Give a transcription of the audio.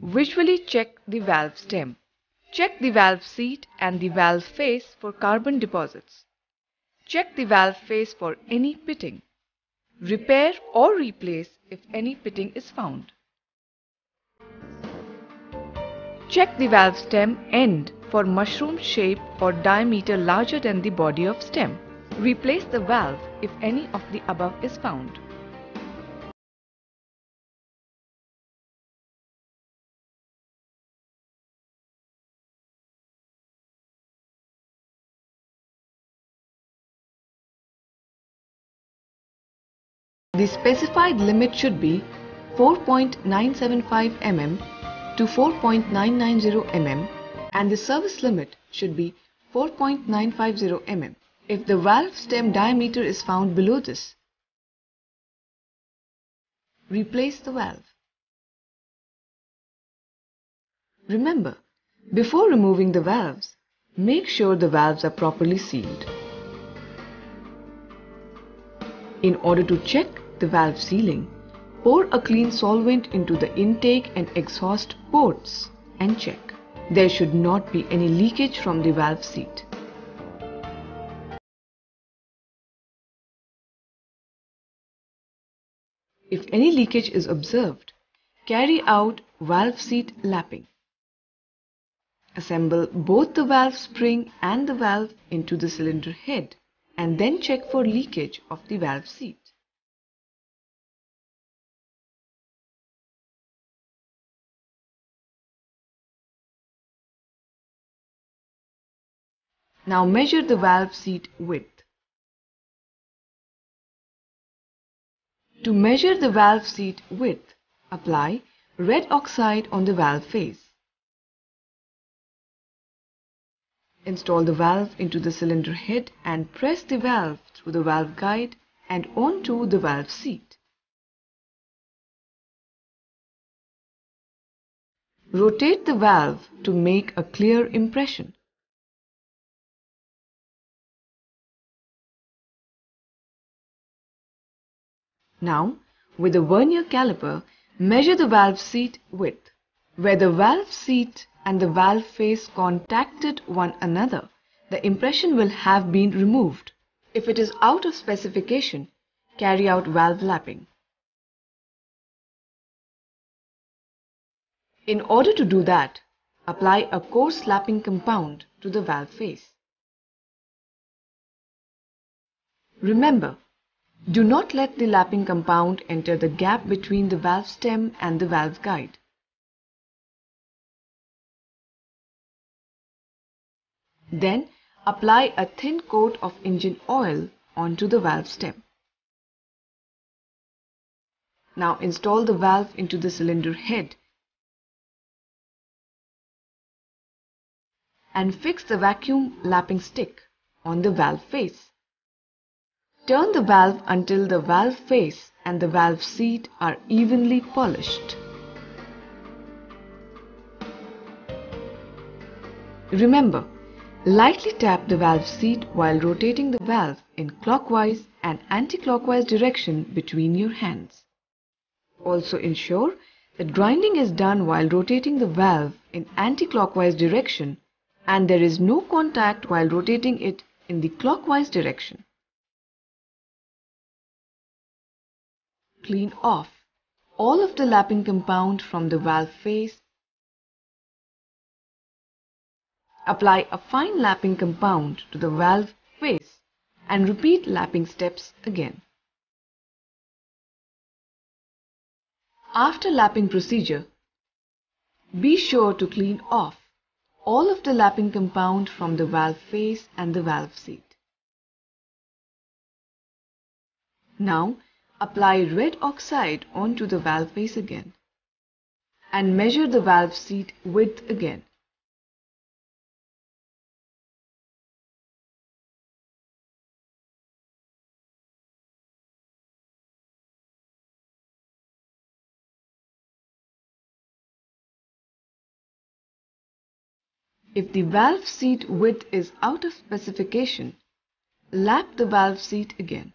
Visually check the valve stem. Check the valve seat and the valve face for carbon deposits. Check the valve face for any pitting. Repair or replace if any pitting is found. Check the valve stem end for mushroom shape or diameter larger than the body of stem. Replace the valve if any of the above is found. The specified limit should be 4.975 mm to 4.990 mm and the service limit should be 4.950 mm if the valve stem diameter is found below this. Replace the valve. Remember, before removing the valves, make sure the valves are properly sealed. In order to check the valve sealing, pour a clean solvent into the intake and exhaust ports and check. There should not be any leakage from the valve seat. If any leakage is observed, carry out valve seat lapping. Assemble both the valve spring and the valve into the cylinder head and then check for leakage of the valve seat. Now measure the valve seat width. To measure the valve seat width, apply red oxide on the valve face. Install the valve into the cylinder head and press the valve through the valve guide and onto the valve seat. Rotate the valve to make a clear impression. Now, with a vernier caliper, measure the valve seat width. Where the valve seat and the valve face contacted one another, the impression will have been removed. If it is out of specification, carry out valve lapping. In order to do that, apply a coarse lapping compound to the valve face. Remember, do not let the lapping compound enter the gap between the valve stem and the valve guide. Then apply a thin coat of engine oil onto the valve stem. Now install the valve into the cylinder head and fix the vacuum lapping stick on the valve face. Turn the valve until the valve face and the valve seat are evenly polished. Remember, lightly tap the valve seat while rotating the valve in clockwise and anti-clockwise direction between your hands. Also ensure that grinding is done while rotating the valve in anti-clockwise direction and there is no contact while rotating it in the clockwise direction. Clean off all of the lapping compound from the valve face. Apply a fine lapping compound to the valve face and repeat lapping steps again. After lapping procedure, be sure to clean off all of the lapping compound from the valve face and the valve seat. Now Apply red oxide onto the valve face again and measure the valve seat width again. If the valve seat width is out of specification, lap the valve seat again.